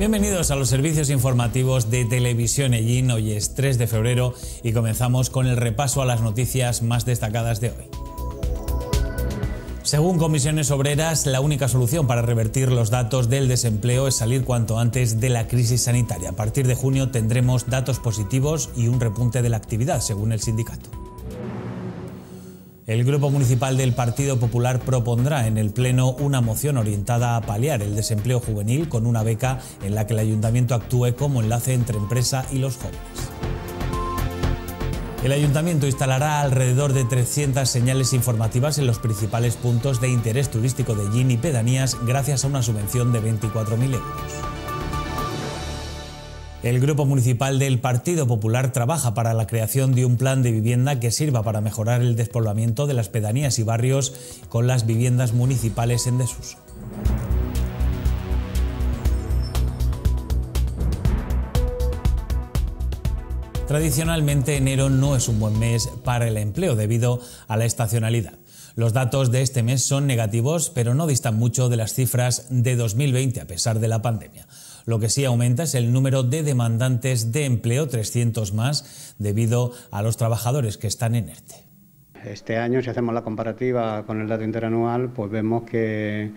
Bienvenidos a los servicios informativos de Televisión Ellín. Hoy es 3 de febrero y comenzamos con el repaso a las noticias más destacadas de hoy. Según comisiones obreras, la única solución para revertir los datos del desempleo es salir cuanto antes de la crisis sanitaria. A partir de junio tendremos datos positivos y un repunte de la actividad, según el sindicato. El Grupo Municipal del Partido Popular propondrá en el Pleno una moción orientada a paliar el desempleo juvenil con una beca en la que el ayuntamiento actúe como enlace entre empresa y los jóvenes. El ayuntamiento instalará alrededor de 300 señales informativas en los principales puntos de interés turístico de Gin y pedanías gracias a una subvención de 24.000 euros. El Grupo Municipal del Partido Popular trabaja para la creación de un plan de vivienda que sirva para mejorar el despoblamiento de las pedanías y barrios con las viviendas municipales en desuso. Tradicionalmente enero no es un buen mes para el empleo debido a la estacionalidad. Los datos de este mes son negativos, pero no distan mucho de las cifras de 2020 a pesar de la pandemia. Lo que sí aumenta es el número de demandantes de empleo, 300 más, debido a los trabajadores que están en ERTE. Este año, si hacemos la comparativa con el dato interanual, pues vemos que,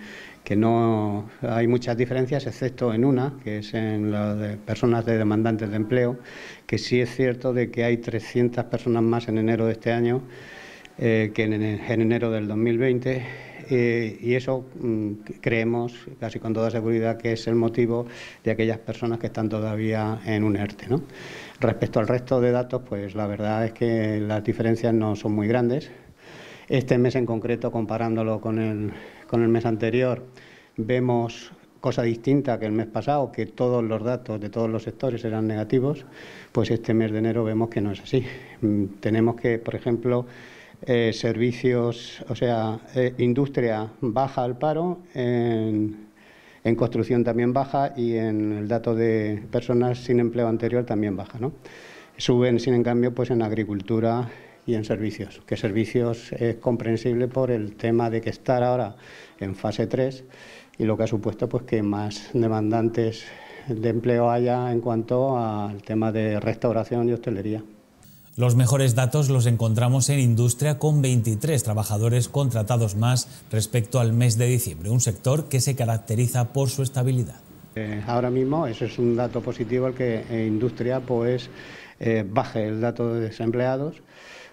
no hay muchas diferencias, excepto en una, que es en la de personas de demandantes de empleo, que sí es cierto de que hay 300 personas más en enero de este año eh, que en enero del 2020 eh, y eso mm, creemos casi con toda seguridad que es el motivo de aquellas personas que están todavía en un ERTE. ¿no? Respecto al resto de datos, pues la verdad es que las diferencias no son muy grandes. Este mes en concreto, comparándolo con el, con el mes anterior, vemos cosa distinta que el mes pasado, que todos los datos de todos los sectores eran negativos, pues este mes de enero vemos que no es así. Mm, tenemos que, por ejemplo, eh, servicios, o sea, eh, industria baja al paro, en, construcción también baja y en el dato de personas sin empleo anterior también baja. ¿no? Suben, sin en cambio, pues en agricultura y en servicios, que servicios es comprensible por el tema de que estar ahora en fase 3 y lo que ha supuesto pues que más demandantes de empleo haya en cuanto al tema de restauración y hostelería. Los mejores datos los encontramos en industria con 23 trabajadores contratados más respecto al mes de diciembre, un sector que se caracteriza por su estabilidad. Eh, ahora mismo eso es un dato positivo el que en industria pues eh, baje el dato de desempleados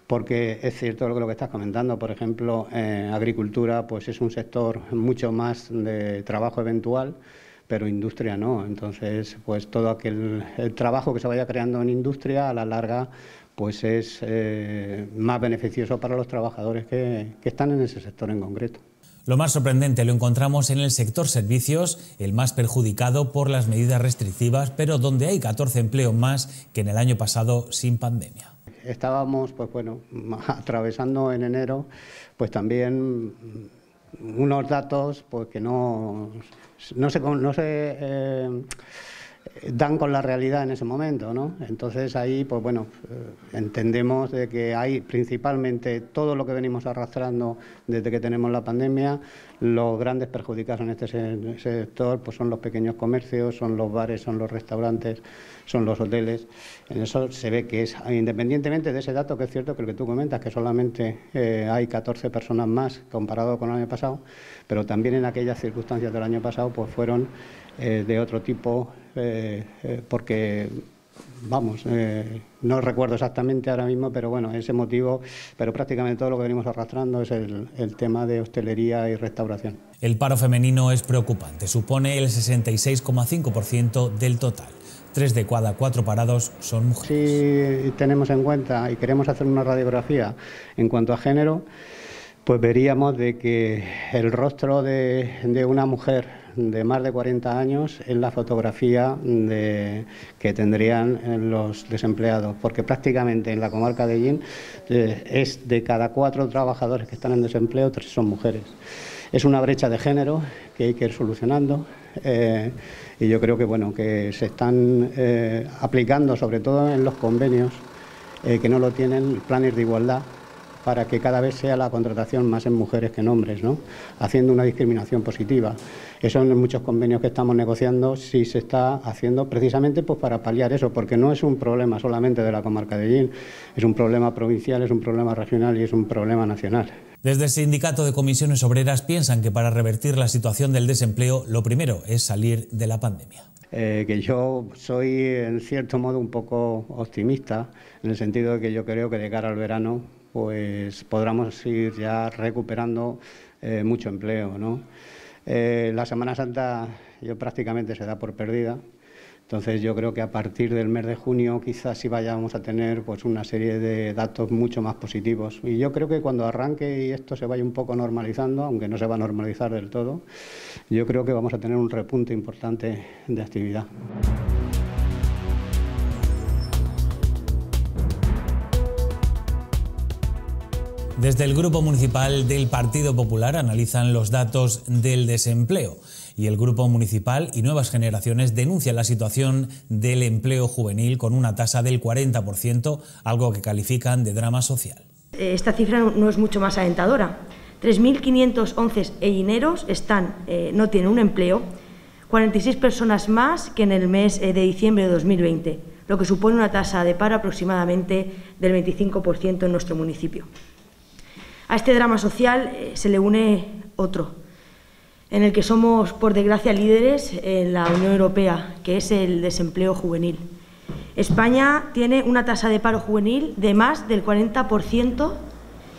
porque es cierto lo que estás comentando, por ejemplo, eh, agricultura pues es un sector mucho más de trabajo eventual, pero industria no. Entonces, pues todo aquel el trabajo que se vaya creando en industria a la larga pues es eh, más beneficioso para los trabajadores que, que están en ese sector en concreto. Lo más sorprendente lo encontramos en el sector servicios, el más perjudicado por las medidas restrictivas, pero donde hay 14 empleos más que en el año pasado sin pandemia. Estábamos, pues bueno, atravesando en enero, pues también unos datos pues que no, no se, no se eh, dan con la realidad en ese momento, ¿no? Entonces ahí, pues bueno, eh, entendemos de que hay principalmente todo lo que venimos arrastrando desde que tenemos la pandemia, los grandes perjudicados en este sector, pues son los pequeños comercios, son los bares, son los restaurantes, son los hoteles. En eso se ve que es, independientemente de ese dato, que es cierto que el que tú comentas, que solamente eh, hay 14 personas más comparado con el año pasado, pero también en aquellas circunstancias del año pasado, pues fueron eh, de otro tipo, eh, porque, vamos, no recuerdo exactamente ahora mismo, pero bueno, ese motivo, pero prácticamente todo lo que venimos arrastrando es el, el tema de hostelería y restauración. El paro femenino es preocupante, supone el 66,5% del total. Tres de cada cuatro parados son mujeres. Si tenemos en cuenta y queremos hacer una radiografía en cuanto a género, pues veríamos de que el rostro de, una mujer de más de 40 años en la fotografía que tendrían los desempleados, porque prácticamente en la comarca de Yin eh, es de cada cuatro trabajadores que están en desempleo, tres son mujeres. Es una brecha de género que hay que ir solucionando eh, y yo creo que bueno que se están eh, aplicando sobre todo en los convenios que no lo tienen planes de igualdad para que cada vez sea la contratación más en mujeres que en hombres, ¿no? haciendo una discriminación positiva. Eso en muchos convenios que estamos negociando sí se está haciendo precisamente pues, para paliar eso, porque no es un problema solamente de la comarca de Gin, es un problema provincial, es un problema regional y es un problema nacional. Desde el Sindicato de Comisiones Obreras piensan que para revertir la situación del desempleo lo primero es salir de la pandemia. Eh, que yo soy en cierto modo un poco optimista, en el sentido de que yo creo que de cara al verano pues podremos ir ya recuperando eh, mucho empleo. ¿no? Eh, la Semana Santa yo prácticamente se da por perdida. Entonces yo creo que a partir del mes de junio quizás sí vayamos a tener pues una serie de datos mucho más positivos. Y yo creo que cuando arranque y esto se vaya un poco normalizando, aunque no se va a normalizar del todo, yo creo que vamos a tener un repunte importante de actividad. Desde el Grupo Municipal del Partido Popular analizan los datos del desempleo y el Grupo Municipal y Nuevas Generaciones denuncian la situación del empleo juvenil con una tasa del 40%, algo que califican de drama social. Esta cifra no es mucho más alentadora. 3.511 eineros están, eh, no tienen un empleo, 46 personas más que en el mes eh, de diciembre de 2020, lo que supone una tasa de paro aproximadamente del 25% en nuestro municipio. A este drama social eh, se le une otro, en el que somos, por desgracia, líderes en la Unión Europea, que es el desempleo juvenil. España tiene una tasa de paro juvenil de más del 40%,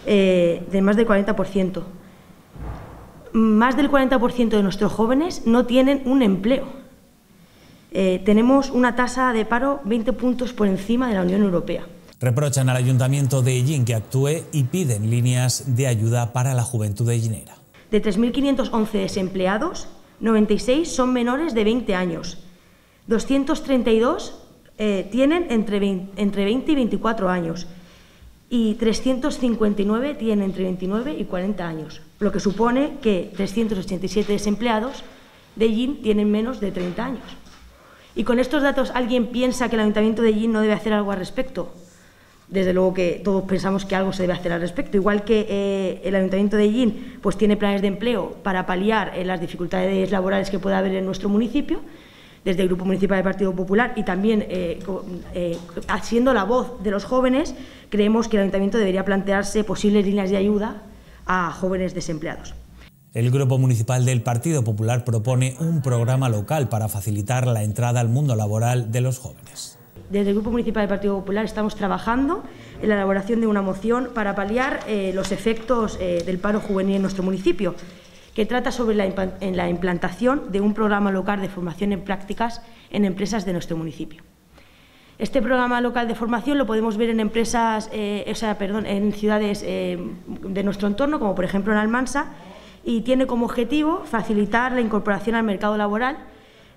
eh, de más del 40%. Más del 40% de nuestros jóvenes no tienen un empleo. Eh, tenemos una tasa de paro 20 puntos por encima de la Unión Europea. Reprochan al Ayuntamiento de Ellín que actúe y piden líneas de ayuda para la juventud ellinera. De 3.511 desempleados, 96 son menores de 20 años. 232 eh, tienen entre 20, entre 20 y 24 años y 359 tienen entre 29 y 40 años, lo que supone que 387 desempleados de Ellín tienen menos de 30 años. Y con estos datos, ¿alguien piensa que el Ayuntamiento de Ellín no debe hacer algo al respecto? Desde luego que todos pensamos que algo se debe hacer al respecto. Igual que eh, el Ayuntamiento de Ellín pues, tiene planes de empleo para paliar eh, las dificultades laborales que pueda haber en nuestro municipio, desde el Grupo Municipal del Partido Popular y también eh, siendo la voz de los jóvenes, creemos que el Ayuntamiento debería plantearse posibles líneas de ayuda a jóvenes desempleados. El Grupo Municipal del Partido Popular propone un programa local para facilitar la entrada al mundo laboral de los jóvenes. Desde el Grupo Municipal del Partido Popular estamos trabajando en la elaboración de una moción para paliar eh, los efectos eh, del paro juvenil en nuestro municipio, que trata sobre la, implantación de un programa local de formación en prácticas en empresas de nuestro municipio. Este programa local de formación lo podemos ver en empresas, eh, o sea, perdón, en ciudades de nuestro entorno, como por ejemplo en Almansa, y tiene como objetivo facilitar la incorporación al mercado laboral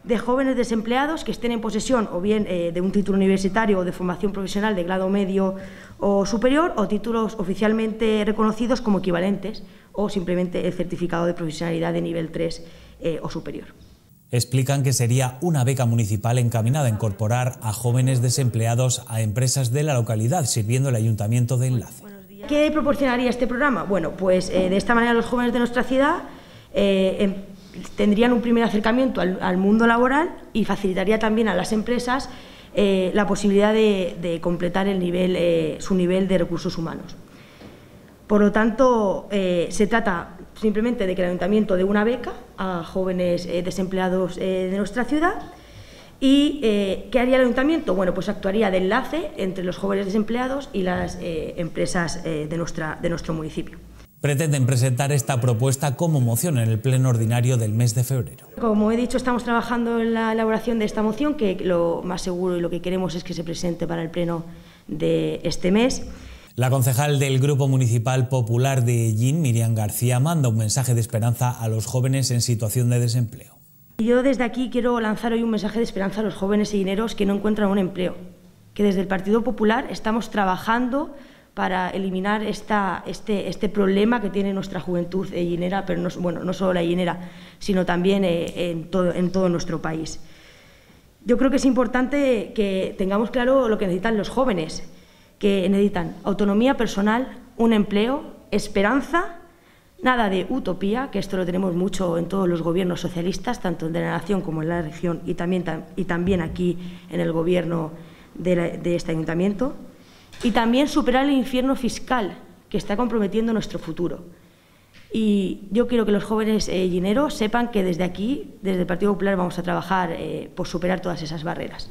de jóvenes desempleados que estén en posesión o bien eh, de un título universitario o de formación profesional de grado medio o superior o títulos oficialmente reconocidos como equivalentes o simplemente el certificado de profesionalidad de nivel 3 eh, o superior. Explican que sería una beca municipal encaminada a incorporar a jóvenes desempleados a empresas de la localidad, sirviendo el ayuntamiento de enlace. ¿Qué proporcionaría este programa? Bueno, pues eh, de esta manera los jóvenes de nuestra ciudad em, tendrían un primer acercamiento al, mundo laboral y facilitaría también a las empresas eh, la posibilidad de, completar el nivel, eh, su nivel de recursos humanos. Por lo tanto, eh, se trata simplemente de que el ayuntamiento dé una beca a jóvenes desempleados de nuestra ciudad. ¿Y qué haría el ayuntamiento? Bueno, pues actuaría de enlace entre los jóvenes desempleados y las empresas de, nuestra, de nuestro municipio pretenden presentar esta propuesta como moción en el pleno ordinario del mes de febrero. Como he dicho, estamos trabajando en la elaboración de esta moción, que lo más seguro y lo que queremos es que se presente para el pleno de este mes. La concejal del Grupo Municipal Popular de Ellín, Miriam García, manda un mensaje de esperanza a los jóvenes en situación de desempleo. Yo desde aquí quiero lanzar hoy un mensaje de esperanza a los jóvenes ellineros que no encuentran un empleo, que desde el Partido Popular estamos trabajando para eliminar esta, este, este, problema que tiene nuestra juventud llinera, pero no, bueno, no solo la llinera, sino también eh, en, todo, nuestro país. Yo creo que es importante que tengamos claro lo que necesitan los jóvenes, que necesitan autonomía personal, un empleo, esperanza, nada de utopía, que esto lo tenemos mucho en todos los gobiernos socialistas, tanto en la nación como en la región y también, aquí en el gobierno de, de este ayuntamiento, y también superar el infierno fiscal que está comprometiendo nuestro futuro. Y yo quiero que los jóvenes eh, sepan que desde aquí, desde el Partido Popular, vamos a trabajar eh, por superar todas esas barreras.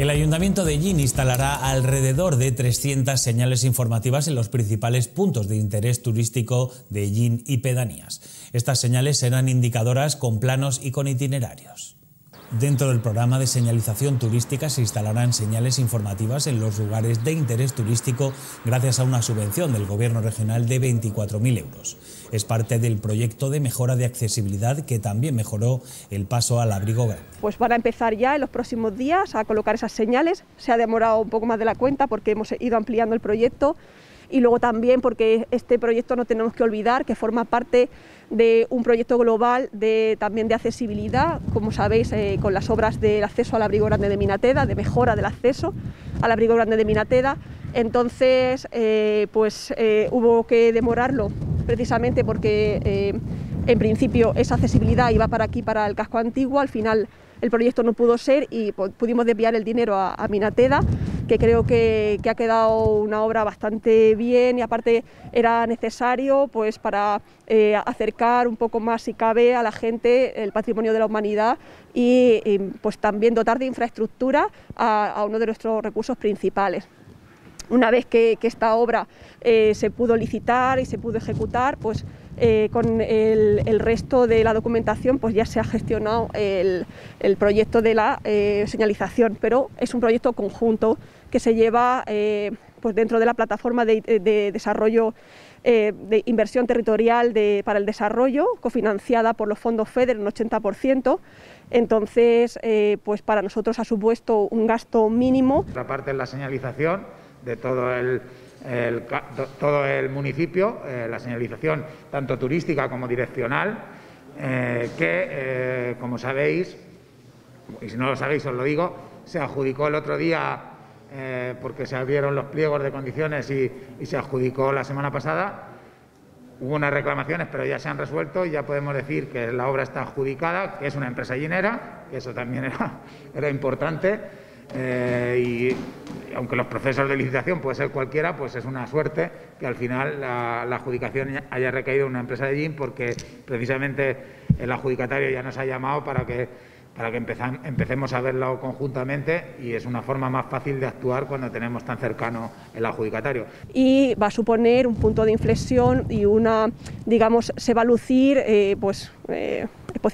El Ayuntamiento de Yin instalará alrededor de 300 señales informativas en los principales puntos de interés turístico de Yin y pedanías. Estas señales serán indicadoras con planos y con itinerarios. Dentro del programa de señalización turística se instalarán señales informativas en los lugares de interés turístico gracias a una subvención del Gobierno regional de 24.000 euros. Es parte del proyecto de mejora de accesibilidad que también mejoró el paso al abrigo grande. Pues van a empezar ya en los próximos días a colocar esas señales. Se ha demorado un poco más de la cuenta porque hemos ido ampliando el proyecto y luego también porque este proyecto no tenemos que olvidar que forma parte de un proyecto global de, también de accesibilidad, como sabéis, eh, con las obras del acceso al abrigo grande de Minateda, de mejora del acceso al abrigo grande de Minateda. Entonces, eh, pues eh, hubo que demorarlo precisamente porque en principio esa accesibilidad iba para aquí, para el casco antiguo, al final el proyecto no pudo ser y pudimos desviar el dinero a, Minateda, que creo que, ha quedado una obra bastante bien y aparte era necesario pues para eh, acercar un poco más si cabe a la gente el patrimonio de la humanidad y, pues también dotar de infraestructura a, uno de nuestros recursos principales. Una vez que, esta obra eh, se pudo licitar y se pudo ejecutar, pues eh, con el, resto de la documentación pues ya se ha gestionado el, proyecto de la eh, señalización, pero es un proyecto conjunto que se lleva eh, pues dentro de la plataforma de, desarrollo de inversión territorial para el desarrollo, cofinanciada por los fondos FEDER un 80%. Entonces, pues para nosotros ha supuesto un gasto mínimo. Otra parte es la señalización de todo el todo el municipio, eh, la señalización tanto turística como direccional, eh, que, eh, como sabéis, y si no lo sabéis os lo digo, se adjudicó el otro día porque se abrieron los pliegos de condiciones y, se adjudicó la semana pasada. Hubo unas reclamaciones, pero ya se han resuelto y ya podemos decir que la obra está adjudicada, que es una empresa llenera, que eso también era importante. Eh, y aunque los procesos de licitación puede ser cualquiera, pues es una suerte que al final la, adjudicación haya recaído en una empresa de GIM porque precisamente el adjudicatario ya nos ha llamado para que para que empecemos a verlo conjuntamente y es una forma más fácil de actuar cuando tenemos tan cercano el adjudicatario. Y va a suponer un punto de inflexión y una, digamos, se va a lucir eh, pues, eh,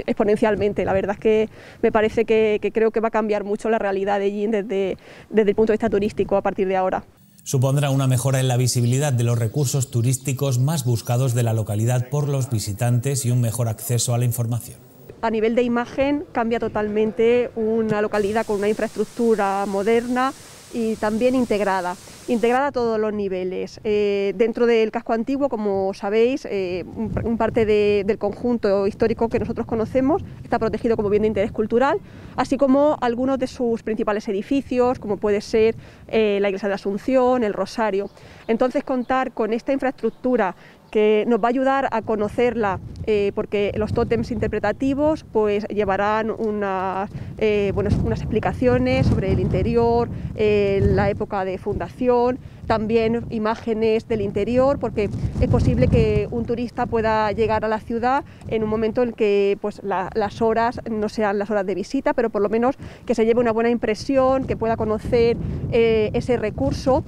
exponencialmente. La verdad es que me parece que, creo que va a cambiar mucho la realidad de Yin desde, desde el punto de vista turístico a partir de ahora supondrá una mejora en la visibilidad de los recursos turísticos más buscados de la localidad por los visitantes y un mejor acceso a la información a nivel de imagen cambia totalmente una localidad con una infraestructura moderna y también integrada, integrada a todos los niveles. Eh, dentro del casco antiguo, como sabéis, eh, un, parte del conjunto histórico que nosotros conocemos está protegido como bien de interés cultural, así como algunos de sus principales edificios, como puede ser eh, la Iglesia de Asunción, el Rosario. Entonces, contar con esta infraestructura que nos va a ayudar a conocerla, eh, porque los tótems interpretativos pues, llevarán unas, eh, unas explicaciones sobre el interior, eh, la época de fundación, también imágenes del interior, porque es posible que un turista pueda llegar a la ciudad en un momento en que pues, las horas no sean las horas de visita, pero por lo menos que se lleve una buena impresión, que pueda conocer ese recurso.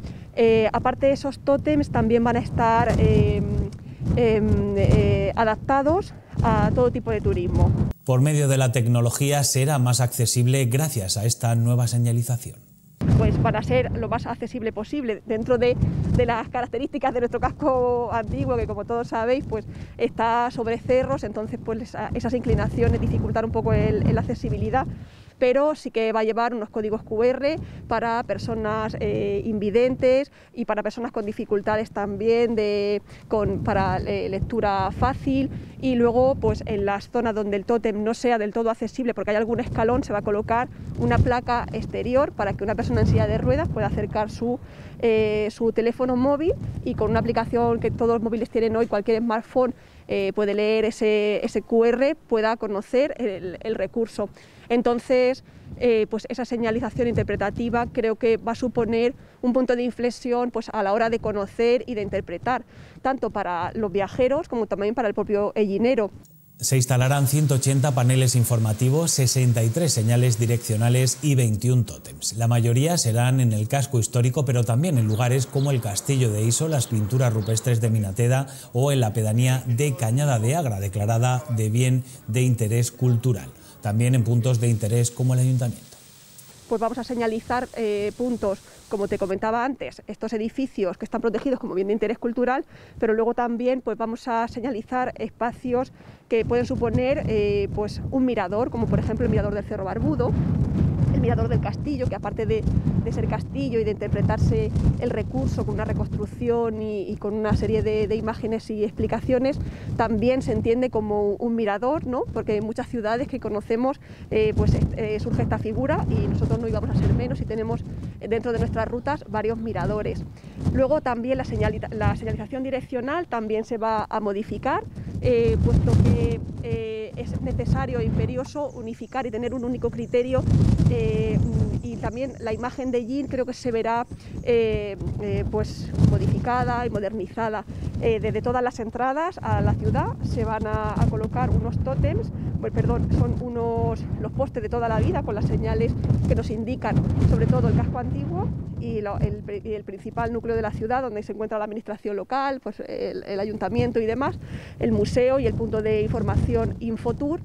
aparte de esos tótems, también van a estar eh, adaptados a todo tipo de turismo. Por medio de la tecnología será más accesible gracias a esta nueva señalización pues para ser lo más accesible posible dentro de, las características de nuestro casco antiguo que como todos sabéis pues está sobre cerros entonces pues esas inclinaciones dificultan un poco la accesibilidad pero sí que va a llevar unos códigos QR para personas eh, invidentes y para personas con dificultades también de, con, para eh, lectura fácil. Y luego pues en las zonas donde el tótem no sea del todo accesible porque hay algún escalón se va a colocar una placa exterior para que una persona en silla de ruedas pueda acercar su, eh, su teléfono móvil y con una aplicación que todos los móviles tienen hoy, cualquier smartphone eh, puede leer ese, QR, pueda conocer el, el recurso. Entonces, eh, pues esa señalización interpretativa creo que va a suponer un punto de inflexión pues, a la hora de conocer y de interpretar, tanto para los viajeros como también para el propio ellinero. Se instalarán 180 paneles informativos, 63 señales direccionales y 21 tótems. La mayoría serán en el casco histórico, pero también en lugares como el Castillo de Iso, las pinturas rupestres de Minateda o en la pedanía de Cañada de Agra, declarada de bien de interés cultural. También en puntos de interés como el ayuntamiento pues vamos a señalizar eh, puntos, como te comentaba antes, estos edificios que están protegidos como bien de interés cultural, pero luego también pues vamos a señalizar espacios que pueden suponer eh, pues un mirador, como por ejemplo el mirador del Cerro Barbudo, el mirador del castillo, que aparte de, ser castillo y de interpretarse el recurso con una reconstrucción y, con una serie de, imágenes y explicaciones, también se entiende como un mirador, ¿no? porque en muchas ciudades que conocemos eh, pues, eh, surge esta figura y nosotros no íbamos a ser menos y tenemos dentro de nuestras rutas varios miradores. Luego también la, señalización direccional también se va a modificar, eh, puesto que es necesario e imperioso unificar y tener un único criterio eh, y también la imagen de Yin creo que se verá eh, eh, pues modificada y modernizada. desde todas las entradas a la ciudad se van a, colocar unos tótems, pues, perdón, son unos los postes de toda la vida con las señales que nos indican sobre todo el casco antiguo y, el, principal núcleo de la ciudad donde se encuentra la administración local, pues el, el ayuntamiento y demás, el museo y el punto de información Infotour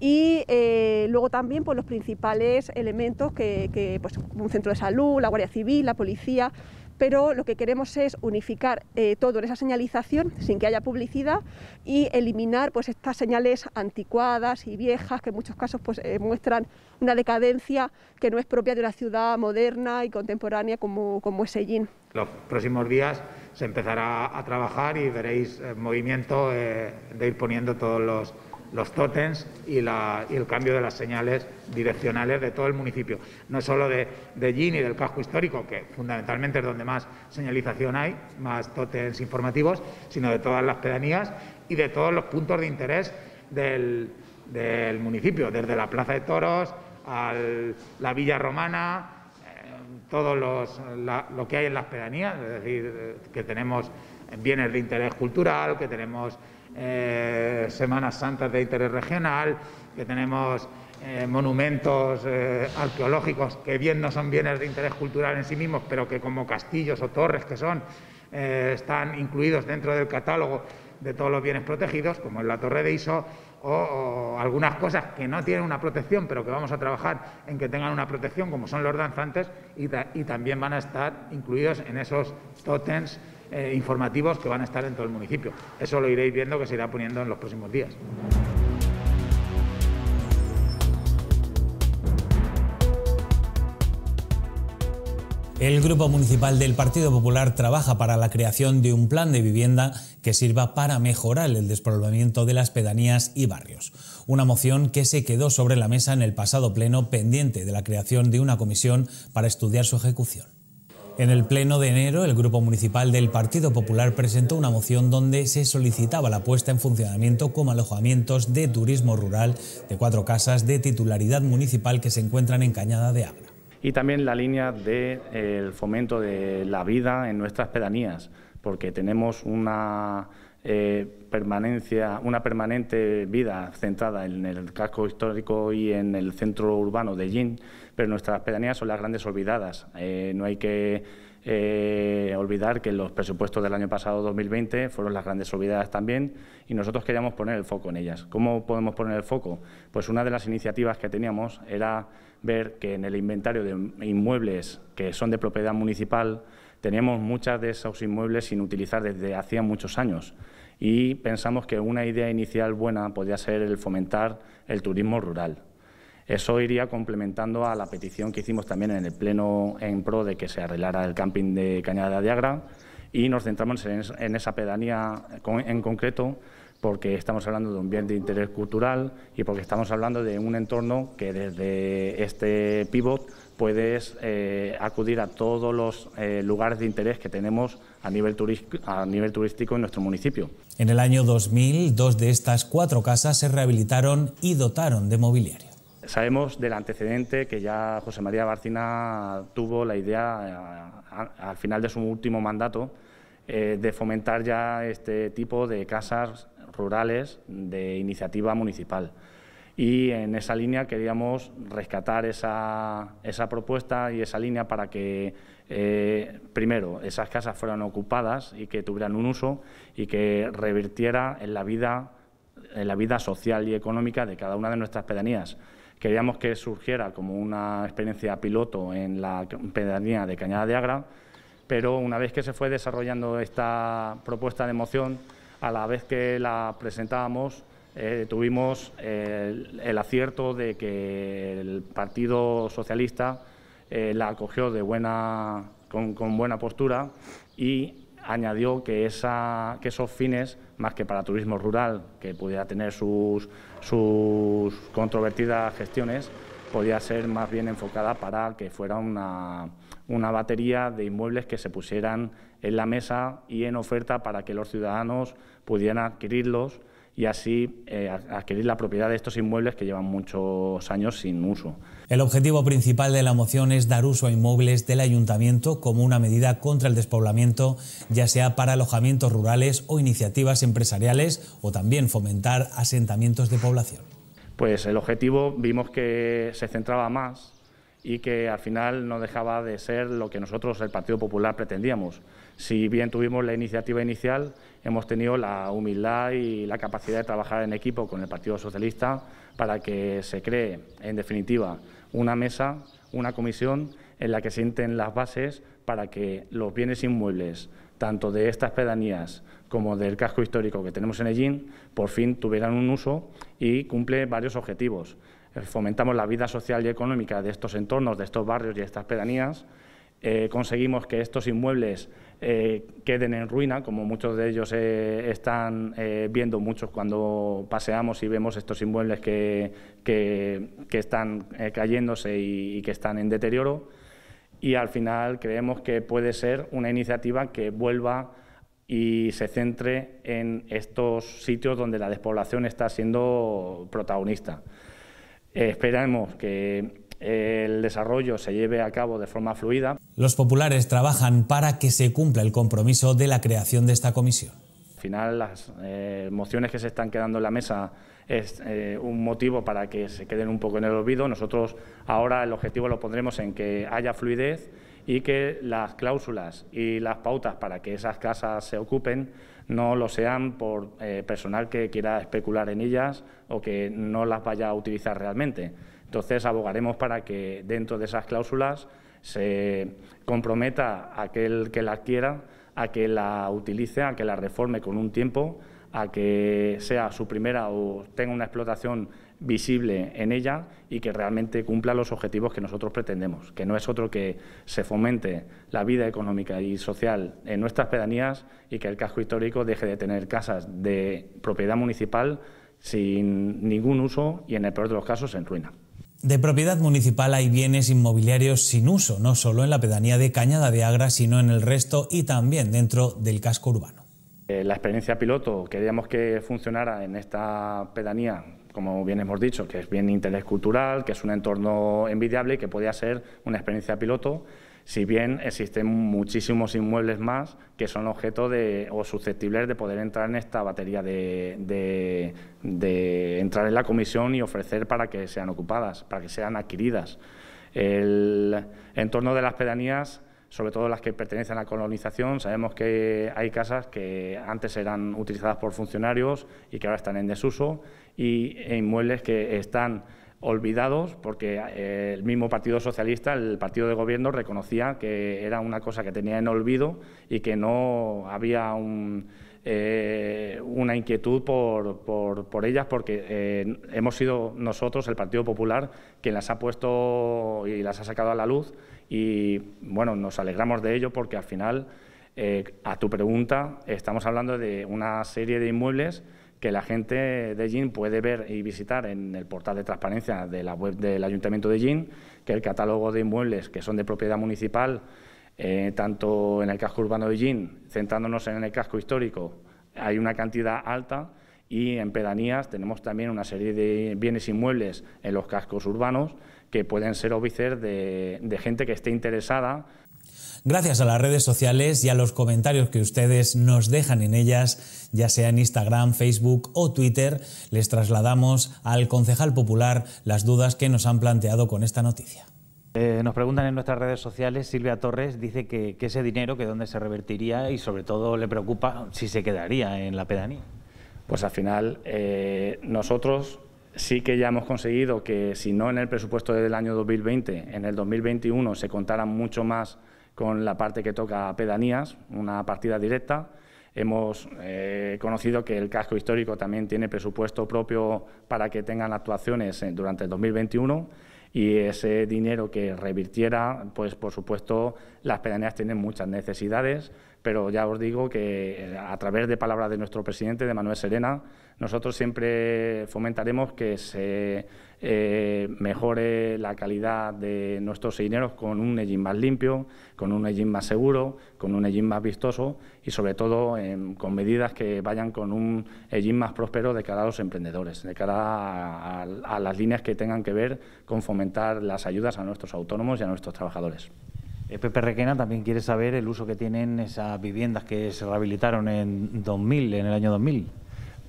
y eh, luego también pues, los principales elementos que, pues, un centro de salud, la Guardia Civil, la policía, pero lo que queremos es unificar eh, todo en esa señalización sin que haya publicidad y eliminar pues, estas señales anticuadas y viejas que en muchos casos pues, eh, muestran una decadencia que no es propia de una ciudad moderna y contemporánea como, como es Sellín. Los próximos días se empezará a trabajar y veréis movimiento de ir poniendo todos los los tótems y, el cambio de las señales direccionales de todo el municipio. No solo de, de y del casco histórico, que fundamentalmente es donde más señalización hay, más tótems informativos, sino de todas las pedanías y de todos los puntos de interés del, municipio, desde la Plaza de Toros a la Villa Romana, eh, todo lo que hay en las pedanías, es decir, eh, que tenemos bienes de interés cultural, que tenemos eh, Semanas Santas de interés regional, que tenemos eh, monumentos eh, arqueológicos que bien no son bienes de interés cultural en sí mismos, pero que como castillos o torres que son, están incluidos dentro del catálogo de todos los bienes protegidos, como es la Torre de Iso, o, algunas cosas que no tienen una protección, pero que vamos a trabajar en que tengan una protección, como son los danzantes, y, también van a estar incluidos en esos tótems eh, informativos que van a estar en todo el municipio. Eso lo iréis viendo que se irá poniendo en los próximos días. El Grupo Municipal del Partido Popular trabaja para la creación de un plan de vivienda que sirva para mejorar el despoblamiento de las pedanías y barrios. Una moción que se quedó sobre la mesa en el pasado pleno pendiente de la creación de una comisión para estudiar su ejecución. En el pleno de enero, el Grupo Municipal del Partido Popular presentó una moción donde se solicitaba la puesta en funcionamiento como alojamientos de turismo rural de cuatro casas de titularidad municipal que se encuentran en Cañada de Agra. Y también la línea del eh, fomento de la vida en nuestras pedanías, porque tenemos una eh, permanencia, una permanente vida centrada en el casco histórico y en el centro urbano de Yin, pero nuestras pedanías son las grandes olvidadas. Eh, no hay que eh, olvidar que los presupuestos del año pasado, 2020, fueron las grandes olvidadas también y nosotros queríamos poner el foco en ellas. ¿Cómo podemos poner el foco? Pues una de las iniciativas que teníamos era ver que en el inventario de inmuebles que son de propiedad municipal teníamos muchas de esos inmuebles sin utilizar desde hacía muchos años y pensamos que una idea inicial buena podría ser el fomentar el turismo rural. Eso iría complementando a la petición que hicimos también en el Pleno en pro de que se arreglara el camping de Cañada de Agra y nos centramos en esa pedanía en concreto porque estamos hablando de un bien de interés cultural y porque estamos hablando de un entorno que desde este pivot puedes eh, acudir a todos los eh, lugares de interés que tenemos a nivel, a nivel turístico en nuestro municipio. En el año 2000, dos de estas cuatro casas se rehabilitaron y dotaron de mobiliario. Sabemos del antecedente que ya José María Barcina tuvo la idea eh, al final de su último mandato de fomentar ya este tipo de casas rurales de iniciativa municipal. Y en esa línea queríamos rescatar esa, esa propuesta y esa línea para que, eh, primero, esas casas fueran ocupadas y que tuvieran un uso y que revirtiera en la vida, en la vida social y económica de cada una de nuestras pedanías. Queríamos que surgiera como una experiencia piloto en la pedanía de Cañada de Agra, pero una vez que se fue desarrollando esta propuesta de moción, a la vez que la presentábamos, eh, tuvimos el, acierto de que el Partido Socialista eh, la acogió de buena, con, buena postura y añadió que, esa, que esos fines, más que para turismo rural, que pudiera tener sus, sus controvertidas gestiones, podía ser más bien enfocada para que fuera una, una batería de inmuebles que se pusieran en la mesa y en oferta para que los ciudadanos pudieran adquirirlos y así eh, adquirir la propiedad de estos inmuebles que llevan muchos años sin uso. El objetivo principal de la moción es dar uso a inmuebles del ayuntamiento como una medida contra el despoblamiento, ya sea para alojamientos rurales o iniciativas empresariales o también fomentar asentamientos de población. Pues el objetivo vimos que se centraba más y que al final no dejaba de ser lo que nosotros, el Partido Popular, pretendíamos. Si bien tuvimos la iniciativa inicial, hemos tenido la humildad y la capacidad de trabajar en equipo con el Partido Socialista para que se cree, en definitiva, una mesa, una comisión en la que se sienten las bases para que los bienes inmuebles, tanto de estas pedanías como del casco histórico que tenemos en Ellín, por fin tuvieran un uso y cumple varios objetivos. Eh, fomentamos la vida social y económica de estos entornos, de estos barrios y de estas pedanías, eh, conseguimos que estos inmuebles eh, queden en ruina, como muchos de ellos están viendo muchos cuando paseamos y vemos estos inmuebles que, que, están cayéndose y, que están en deterioro. Y al final creemos que puede ser una iniciativa que vuelva y se centre en estos sitios donde la despoblación está siendo protagonista. esperamos que el desarrollo se lleve a cabo de forma fluida. Los populares trabajan para que se cumpla el compromiso de la creación de esta comisión. Al final, las eh, mociones que se están quedando en la mesa es eh, un motivo para que se queden un poco en el olvido. Nosotros ahora el objetivo lo pondremos en que haya fluidez y que las cláusulas y las pautas para que esas casas se ocupen no lo sean por eh, personal que quiera especular en ellas o que no las vaya a utilizar realmente. Entonces, abogaremos para que dentro de esas cláusulas se comprometa aquel que la quiera a que la utilice, a que la reforme con un tiempo, a que sea su primera o tenga una explotación visible en ella y que realmente cumpla los objetivos que nosotros pretendemos, que no es otro que se fomente la vida económica y social en nuestras pedanías y que el casco histórico deje de tener casas de propiedad municipal sin ningún uso y en el peor de los casos en ruina. De propiedad municipal hay bienes inmobiliarios sin uso, no solo en la pedanía de Cañada de Agra, sino en el resto y también dentro del casco urbano. Eh, la experiencia piloto queríamos que funcionara en esta pedanía, como bien hemos dicho, que es bien interés cultural, que es un entorno envidiable y que podía ser una experiencia piloto si bien existen muchísimos inmuebles más que son objeto de, o susceptibles de poder entrar en esta batería de, entrar en la comisión y ofrecer para que sean ocupadas, para que sean adquiridas. El entorno de las pedanías sobre todo las que pertenecen a la colonización. Sabemos que hay casas que antes eran utilizadas por funcionarios y que ahora están en desuso y inmuebles que están olvidados porque eh, el mismo Partido Socialista, el partido de gobierno, reconocía que era una cosa que tenía en olvido y que no había eh, una inquietud por, por, ellas porque eh, hemos sido nosotros, el Partido Popular, quien las ha puesto y las ha sacado a la luz y bueno, nos alegramos de ello porque al final, a tu pregunta, estamos hablando de una serie de inmuebles que la gente de Gin puede ver y visitar en el portal de transparencia de la web del Ayuntamiento de Gin, que el catálogo de inmuebles que son de propiedad municipal, eh, tanto en el casco urbano de Gin, centrándonos en el casco histórico, hay una cantidad alta y en pedanías tenemos también una serie de bienes inmuebles en los cascos urbanos que pueden ser óbices de, de gente que esté interesada Gracias a las redes sociales y a los comentarios que ustedes nos dejan en ellas, ya sea en Instagram, Facebook o Twitter, les trasladamos al concejal popular las dudas que nos han planteado con esta noticia. Eh, nos preguntan en nuestras redes sociales, Silvia Torres dice que, ese dinero, que dónde se revertiría y sobre todo le preocupa si se quedaría en la pedanía. Pues al final eh, nosotros sí que ya hemos conseguido que si no en el presupuesto del año 2020, en el 2021 se contaran mucho más con la parte que toca pedanías, una partida directa. Hemos eh, conocido que el casco histórico también tiene presupuesto propio para que tengan actuaciones eh, durante el 2021 y ese dinero que revirtiera, pues por supuesto las pedanías tienen muchas necesidades, pero ya os digo que eh, a través de palabras de nuestro presidente, de Manuel Serena, nosotros siempre fomentaremos que se eh, mejore la calidad de nuestros dineros con un EGIN más limpio, con un EGIN más seguro, con un EGIN más vistoso y sobre todo con medidas que vayan con un EGIN más próspero de cara a los emprendedores, de cara a, las líneas que tengan que ver con fomentar las ayudas a nuestros autónomos y a nuestros trabajadores. Eh, Pepe Requena también quiere saber el uso que tienen esas viviendas que se rehabilitaron en 2000, en el año 2000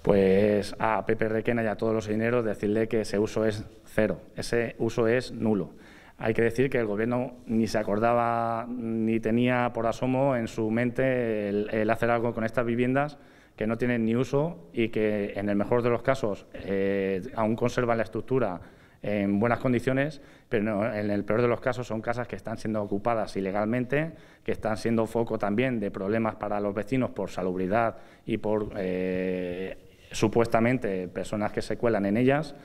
pues a Pepe Requena y a todos los dineros decirle que ese uso es cero, ese uso es nulo. Hay que decir que el Gobierno ni se acordaba ni tenía por asomo en su mente el, hacer algo con estas viviendas que no tienen ni uso y que en el mejor de los casos eh, aún conservan la estructura en buenas condiciones, pero en el peor de los casos son casas que están siendo ocupadas ilegalmente, que están siendo foco también de problemas para los vecinos por salubridad y por eh, supuestamente personas que se cuelan en ellas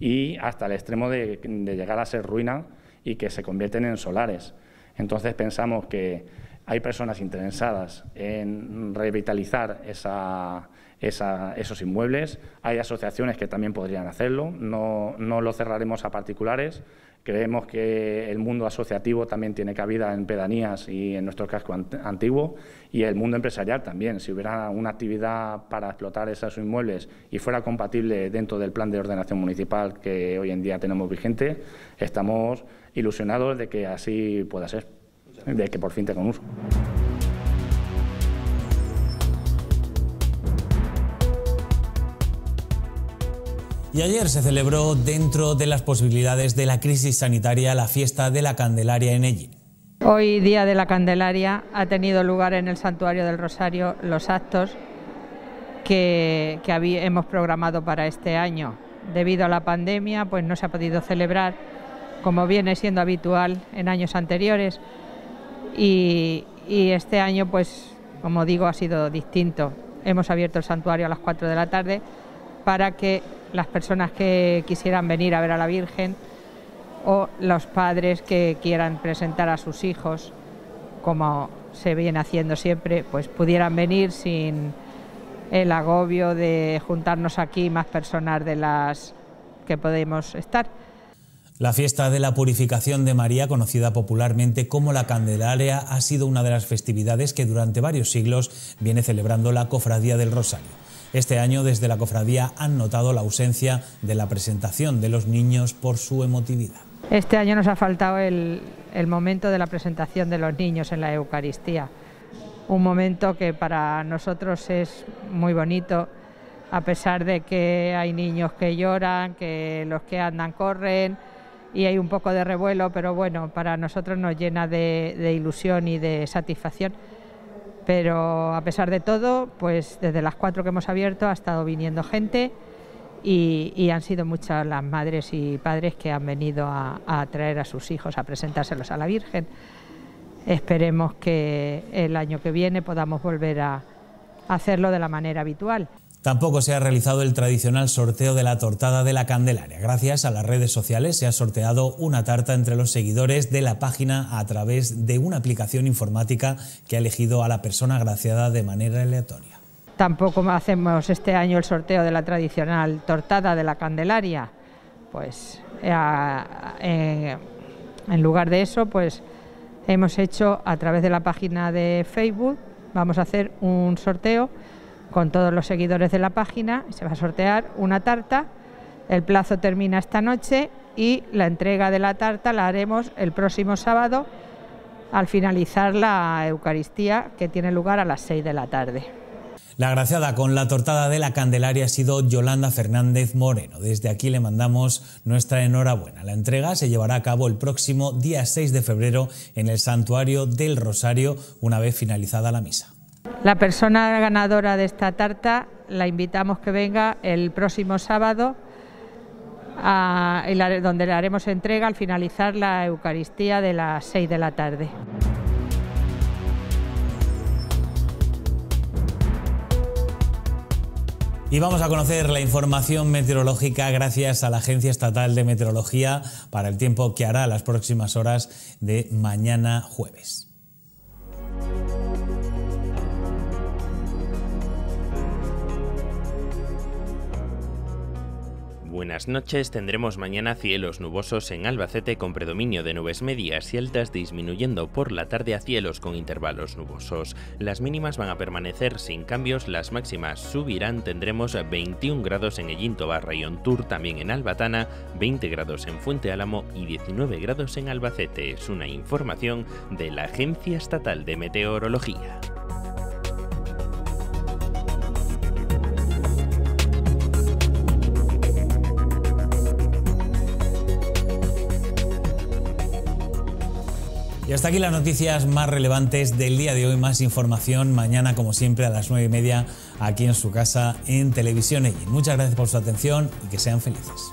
y hasta el extremo de, llegar a ser ruina y que se convierten en solares. Entonces pensamos que hay personas interesadas en revitalizar esos inmuebles, hay asociaciones que también podrían hacerlo, no, no lo cerraremos a particulares, Creemos que el mundo asociativo también tiene cabida en pedanías y en nuestro casco antiguo y el mundo empresarial también. Si hubiera una actividad para explotar esos inmuebles y fuera compatible dentro del plan de ordenación municipal que hoy en día tenemos vigente, estamos ilusionados de que así pueda ser, de que por fin tenga un uso. Y ayer se celebró, dentro de las posibilidades de la crisis sanitaria, la fiesta de la Candelaria en Ellín. Hoy, Día de la Candelaria, ha tenido lugar en el Santuario del Rosario los actos que, hemos programado para este año. Debido a la pandemia, pues no se ha podido celebrar como viene siendo habitual en años anteriores y, este año, pues como digo, ha sido distinto. Hemos abierto el santuario a las 4 de la tarde para que las personas que quisieran venir a ver a la Virgen o los padres que quieran presentar a sus hijos, como se viene haciendo siempre, pues pudieran venir sin el agobio de juntarnos aquí más personas de las que podemos estar. La fiesta de la purificación de María, conocida popularmente como la Candelaria, ha sido una de las festividades que durante varios siglos viene celebrando la Cofradía del Rosario. Este año desde la cofradía han notado la ausencia de la presentación de los niños por su emotividad. Este año nos ha faltado el, momento de la presentación de los niños en la Eucaristía, un momento que para nosotros es muy bonito, a pesar de que hay niños que lloran, que los que andan corren y hay un poco de revuelo, pero bueno, para nosotros nos llena de ilusión y de satisfacción pero a pesar de todo, pues desde las cuatro que hemos abierto ha estado viniendo gente y, han sido muchas las madres y padres que han venido a, a traer a sus hijos a presentárselos a la Virgen. Esperemos que el año que viene podamos volver a hacerlo de la manera habitual. Tampoco se ha realizado el tradicional sorteo de la tortada de la Candelaria. Gracias a las redes sociales se ha sorteado una tarta entre los seguidores de la página a través de una aplicación informática que ha elegido a la persona agraciada de manera aleatoria. Tampoco hacemos este año el sorteo de la tradicional tortada de la Candelaria. Pues eh, en lugar de eso, pues hemos hecho a través de la página de Facebook, vamos a hacer un sorteo con todos los seguidores de la página. Se va a sortear una tarta. El plazo termina esta noche y la entrega de la tarta la haremos el próximo sábado al finalizar la Eucaristía que tiene lugar a las 6 de la tarde. La agraciada con la tortada de la Candelaria ha sido Yolanda Fernández Moreno. Desde aquí le mandamos nuestra enhorabuena. La entrega se llevará a cabo el próximo día 6 de febrero en el Santuario del Rosario, una vez finalizada la misa. La persona ganadora de esta tarta la invitamos que venga el próximo sábado, donde le haremos entrega al finalizar la Eucaristía de las 6 de la tarde. Y vamos a conocer la información meteorológica gracias a la Agencia Estatal de Meteorología para el tiempo que hará las próximas horas de mañana jueves. Buenas noches. Tendremos mañana cielos nubosos en Albacete con predominio de nubes medias y altas disminuyendo por la tarde a cielos con intervalos nubosos. Las mínimas van a permanecer sin cambios, las máximas subirán. Tendremos 21 grados en Ellinto Barra y Ontur, también en Albatana, 20 grados en Fuente Álamo y 19 grados en Albacete. Es una información de la Agencia Estatal de Meteorología. Y hasta aquí las noticias más relevantes del día de hoy. Más información mañana, como siempre, a las nueve y media, aquí en su casa en Televisión Muchas gracias por su atención y que sean felices.